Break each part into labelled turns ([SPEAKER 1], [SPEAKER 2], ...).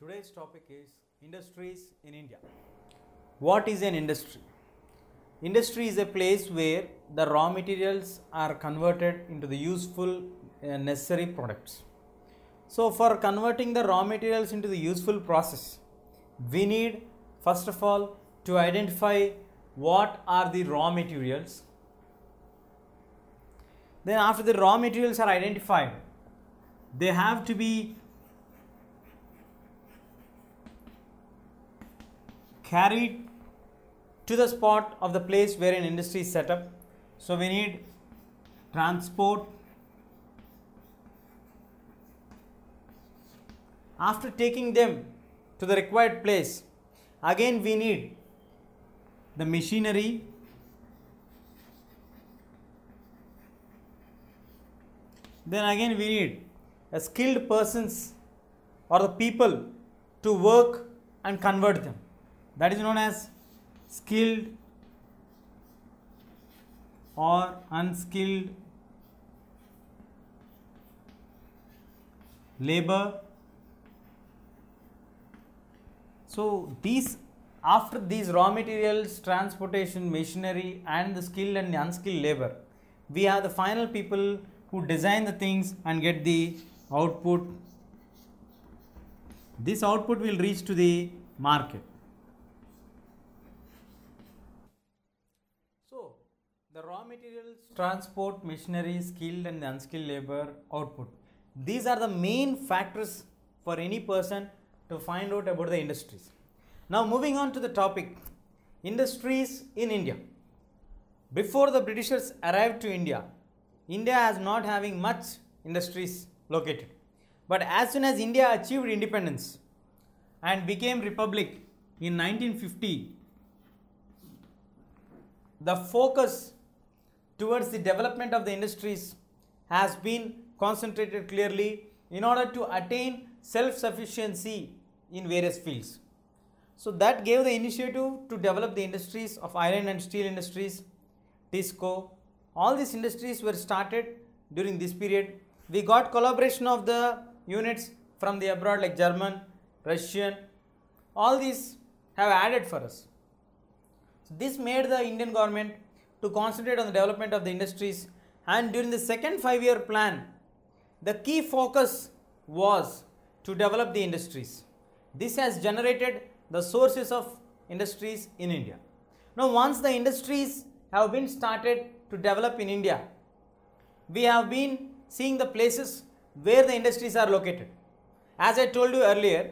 [SPEAKER 1] Today's topic is industries in India. What is an industry? Industry is a place where the raw materials are converted into the useful uh, necessary products. So, for converting the raw materials into the useful process, we need first of all to identify what are the raw materials. Then, after the raw materials are identified, they have to be carried to the spot of the place where an industry is set up. So we need transport. After taking them to the required place, again we need the machinery. Then again we need a skilled persons or the people to work and convert them. That is known as skilled or unskilled labor. So these after these raw materials, transportation, machinery and the skilled and unskilled labor, we have the final people who design the things and get the output. This output will reach to the market. So, the raw materials, transport, machinery, skilled and unskilled labor output. These are the main factors for any person to find out about the industries. Now, moving on to the topic industries in India. Before the Britishers arrived to India, India has not having much industries located. But as soon as India achieved independence and became republic in 1950, the focus towards the development of the industries has been concentrated clearly in order to attain self-sufficiency in various fields. So that gave the initiative to develop the industries of iron and steel industries, TISCO. All these industries were started during this period. We got collaboration of the units from the abroad like German, Russian. All these have added for us. So this made the Indian government to concentrate on the development of the industries and during the second five year plan the key focus was to develop the industries. This has generated the sources of industries in India. Now once the industries have been started to develop in India, we have been seeing the places where the industries are located. As I told you earlier,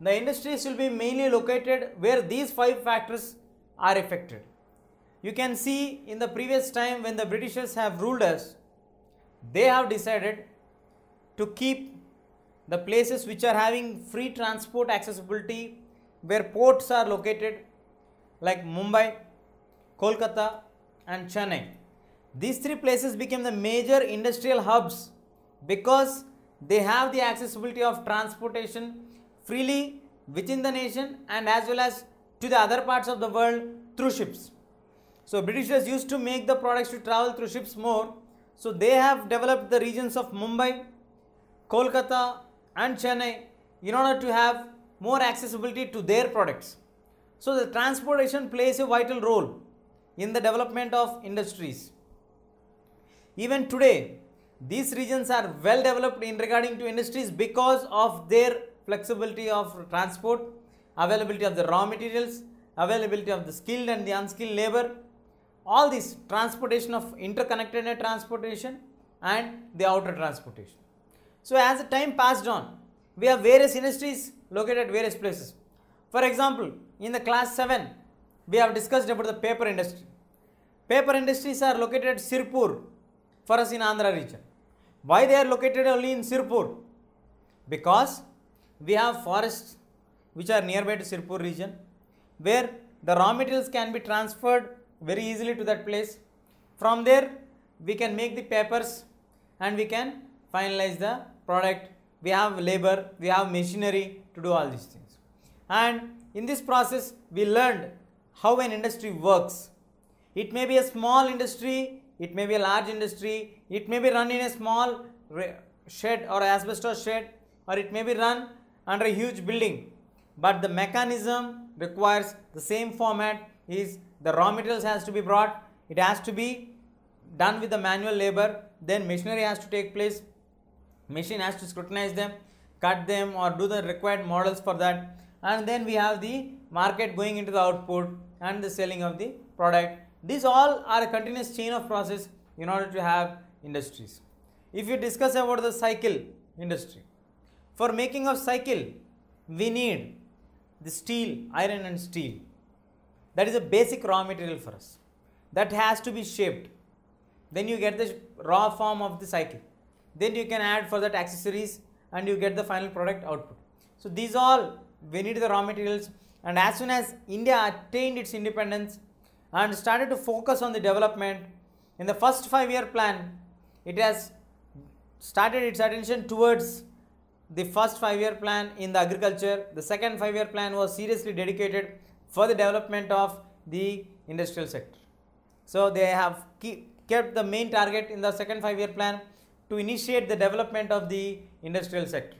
[SPEAKER 1] the industries will be mainly located where these five factors are affected. You can see in the previous time when the Britishers have ruled us, they have decided to keep the places which are having free transport accessibility where ports are located like Mumbai, Kolkata and Chennai. These three places became the major industrial hubs because they have the accessibility of transportation freely within the nation and as well as to the other parts of the world through ships. So Britishers used to make the products to travel through ships more. So they have developed the regions of Mumbai, Kolkata and Chennai in order to have more accessibility to their products. So the transportation plays a vital role in the development of industries. Even today, these regions are well developed in regarding to industries because of their flexibility of transport, availability of the raw materials, availability of the skilled and the unskilled labor, all this transportation of interconnected transportation and the outer transportation. So as the time passed on, we have various industries located at various places. For example, in the class 7, we have discussed about the paper industry. Paper industries are located at Sirpur for us in Andhra region. Why they are located only in Sirpur? Because we have forests which are nearby to Sirpur region where the raw materials can be transferred very easily to that place. From there, we can make the papers and we can finalize the product. We have labor, we have machinery to do all these things. And in this process, we learned how an industry works. It may be a small industry, it may be a large industry, it may be run in a small shed or asbestos shed, or it may be run under a huge building, but the mechanism requires the same format is the raw materials has to be brought, it has to be done with the manual labor, then machinery has to take place, machine has to scrutinize them, cut them or do the required models for that and then we have the market going into the output and the selling of the product. These all are a continuous chain of process in order to have industries. If you discuss about the cycle industry, for making of cycle, we need the steel, iron and steel. That is a basic raw material for us. That has to be shaped. Then you get the raw form of the cycle. Then you can add for that accessories and you get the final product output. So these all we need the raw materials and as soon as India attained its independence and started to focus on the development in the first five year plan it has started its attention towards the first five year plan in the agriculture the second five year plan was seriously dedicated for the development of the industrial sector. So they have kept the main target in the second five year plan to initiate the development of the industrial sector.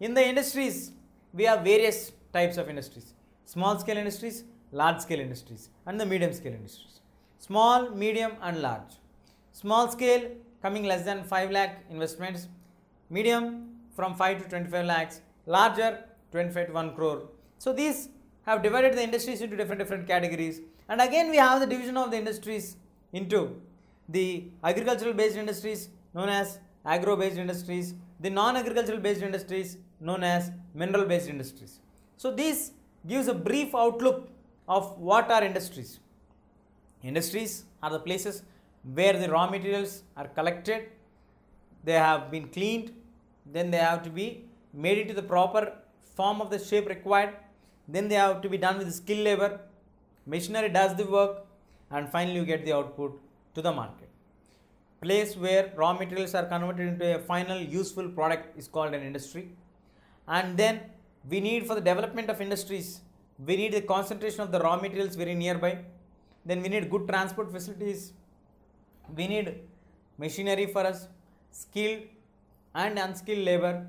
[SPEAKER 1] In the industries we have various types of industries. Small scale industries large scale industries and the medium scale industries. Small medium and large. Small scale coming less than 5 lakh investments. Medium from 5 to 25 lakhs. Larger 25 to 1 crore. So these have divided the industries into different different categories and again we have the division of the industries into the agricultural based industries known as agro based industries the non agricultural based industries known as mineral based industries. So, this gives a brief outlook of what are industries. Industries are the places where the raw materials are collected, they have been cleaned, then they have to be made into the proper form of the shape required, then they have to be done with skill labor, machinery does the work and finally you get the output to the market. Place where raw materials are converted into a final useful product is called an industry. And then we need for the development of industries we need the concentration of the raw materials very nearby. Then we need good transport facilities we need machinery for us skilled and unskilled labor.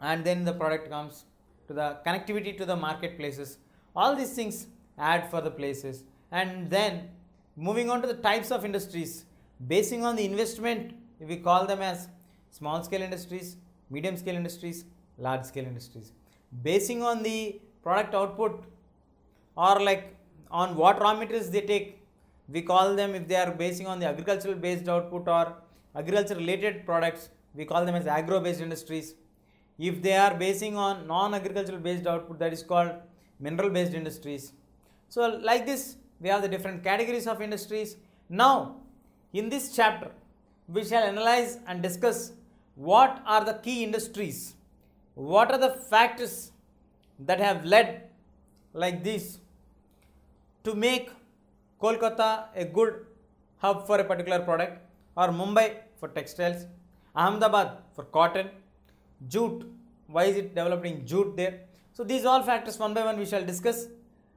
[SPEAKER 1] And then the product comes to the connectivity to the marketplaces all these things add for the places and then moving on to the types of industries basing on the investment we call them as small scale industries medium scale industries large scale industries. Basing on the product output or like on what raw materials they take, we call them if they are basing on the agricultural based output or agriculture related products, we call them as agro based industries. If they are basing on non agricultural based output, that is called mineral based industries. So, like this, we have the different categories of industries. Now, in this chapter, we shall analyze and discuss what are the key industries what are the factors that have led like this to make Kolkata a good hub for a particular product or Mumbai for textiles, Ahmedabad for cotton, jute, why is it developing jute there. So these all factors one by one we shall discuss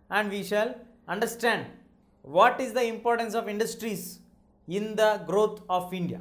[SPEAKER 1] and we shall understand what is the importance of industries in the growth of India.